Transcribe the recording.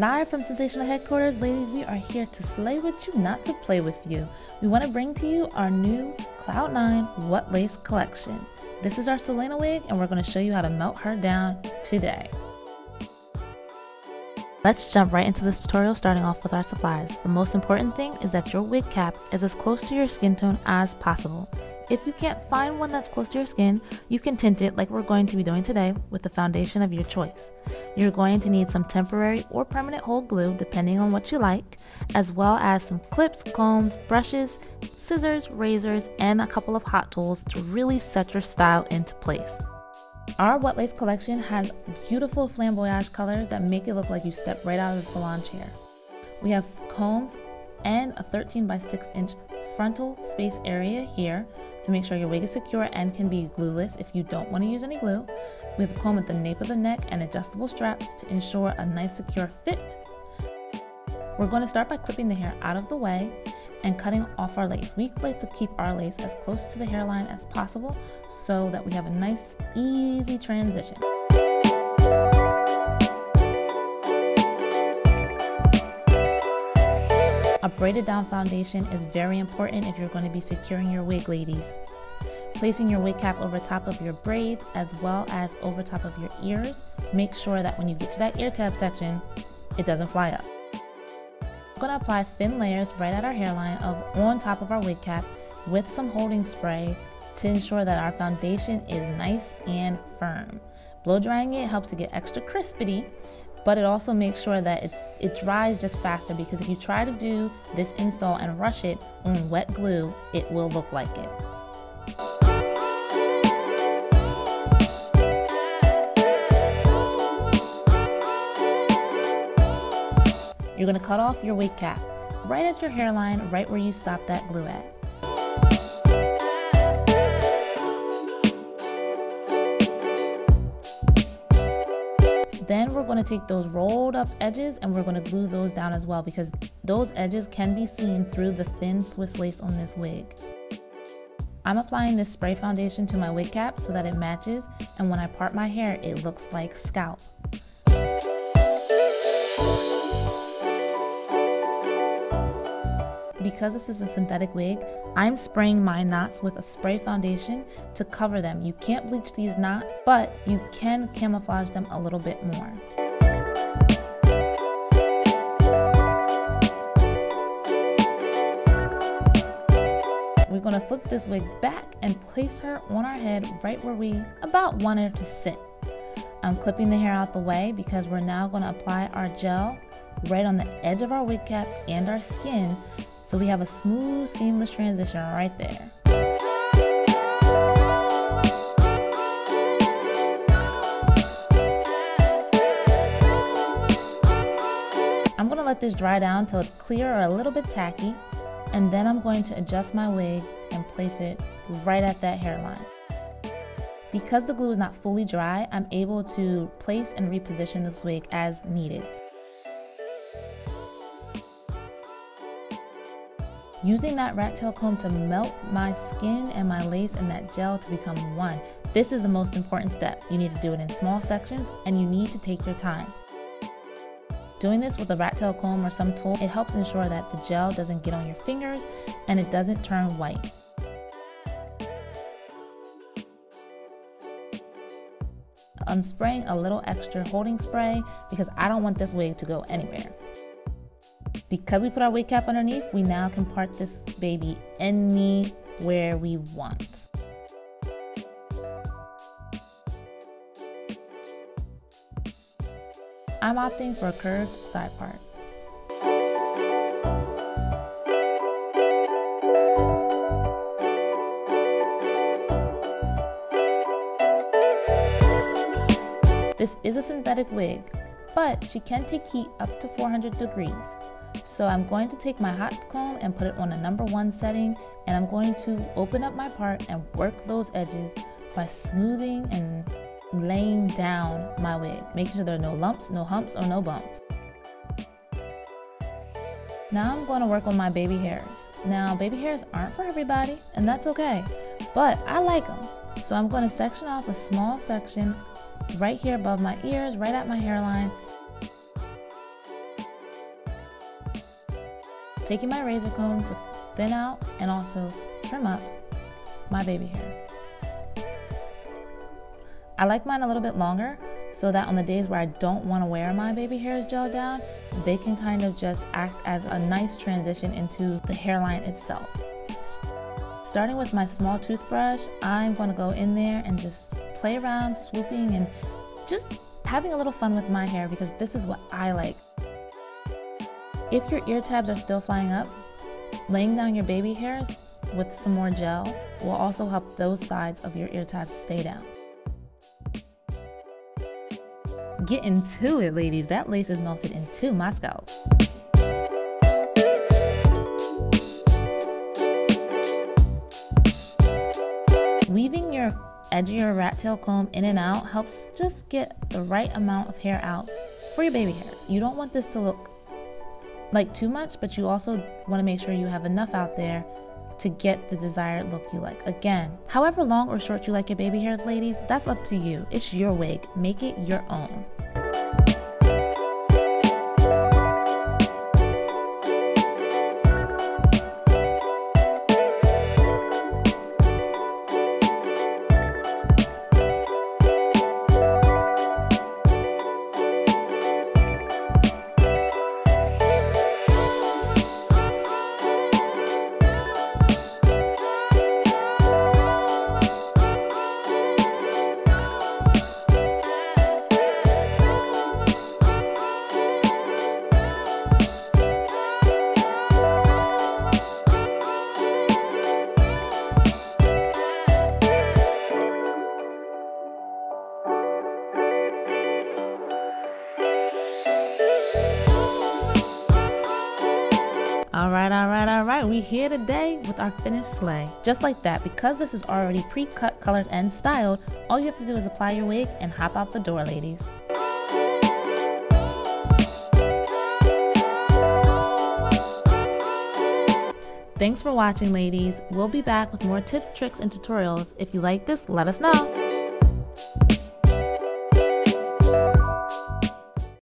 Live from Sensationnel Headquarters, ladies, we are here to slay with you, not to play with you. We want to bring to you our new Cloud9 What Lace collection. This is our Solana wig, and we're going to show you how to melt her down today. Let's jump right into this tutorial starting off with our supplies. The most important thing is that your wig cap is as close to your skin tone as possible. If you can't find one that's close to your skin, you can tint it like we're going to be doing today with the foundation of your choice. You're going to need some temporary or permanent hold glue depending on what you like, as well as some clips, combs, brushes, scissors, razors, and a couple of hot tools to really set your style into place. Our What Lace collection has beautiful flamboyage colors that make it look like you stepped right out of the salon chair. We have combs and a 13 by 6 inch frontal space area here to make sure your wig is secure and can be glueless if you don't want to use any glue. We have a comb at the nape of the neck and adjustable straps to ensure a nice secure fit. We're going to start by clipping the hair out of the way and cutting off our lace. We like to keep our lace as close to the hairline as possible so that we have a nice easy transition. A braided down foundation is very important if you're going to be securing your wig, ladies. Placing your wig cap over top of your braids as well as over top of your ears, make sure that when you get to that ear tab section, it doesn't fly up. We're going to apply thin layers right at our hairline of on top of our wig cap with some holding spray to ensure that our foundation is nice and firm. Blow drying it helps it get extra crispity but it also makes sure that it, it dries just faster because if you try to do this install and rush it on wet glue, it will look like it. You're to cut off your wig cap right at your hairline, right where you stopped that glue at. Then we're going to take those rolled up edges and we're going to glue those down as well because those edges can be seen through the thin Swiss lace on this wig. I'm applying this spray foundation to my wig cap so that it matches and when I part my hair it looks like scalp. Because this is a synthetic wig, I'm spraying my knots with a spray foundation to cover them. You can't bleach these knots, but you can camouflage them a little bit more. We're gonna flip this wig back and place her on our head right where we about wanted her to sit. I'm clipping the hair out the way because we're now gonna apply our gel right on the edge of our wig cap and our skin so we have a smooth, seamless transition right there. I'm gonna let this dry down till it's clear or a little bit tacky, and then I'm going to adjust my wig and place it right at that hairline. Because the glue is not fully dry, I'm able to place and reposition this wig as needed. Using that rat tail comb to melt my skin and my lace and that gel to become one. This is the most important step. You need to do it in small sections and you need to take your time. Doing this with a rat tail comb or some tool, it helps ensure that the gel doesn't get on your fingers and it doesn't turn white. I'm spraying a little extra holding spray because I don't want this wig to go anywhere. Because we put our wig cap underneath, we now can part this baby anywhere we want. I'm opting for a curved side part. This is a synthetic wig, but she can take heat up to 400 degrees. So I'm going to take my hot comb and put it on a number one setting and I'm going to open up my part and work those edges by smoothing and laying down my wig, making sure there are no lumps, no humps, or no bumps. Now I'm going to work on my baby hairs. Now baby hairs aren't for everybody and that's okay, but I like them. So I'm going to section off a small section right here above my ears, right at my hairline. Taking my razor comb to thin out and also trim up my baby hair. I like mine a little bit longer so that on the days where I don't want to wear my baby hairs gel down, they can kind of just act as a nice transition into the hairline itself. Starting with my small toothbrush, I'm going to go in there and just play around, swooping and just having a little fun with my hair because this is what I like. If your ear tabs are still flying up, laying down your baby hairs with some more gel will also help those sides of your ear tabs stay down. Get into it, ladies. That lace is melted into my scalp. Weaving your edgier rat tail comb in and out helps just get the right amount of hair out for your baby hairs. You don't want this to look like too much, but you also want to make sure you have enough out there to get the desired look you like. Again, however long or short you like your baby hairs, ladies, that's up to you. It's your wig. Make it your own. All right, all right, all right. We here today with our finished slay. Just like that, because this is already pre-cut, colored, and styled, all you have to do is apply your wig and hop out the door, ladies. Thanks for watching, ladies. We'll be back with more tips, tricks, and tutorials. If you like this, let us know.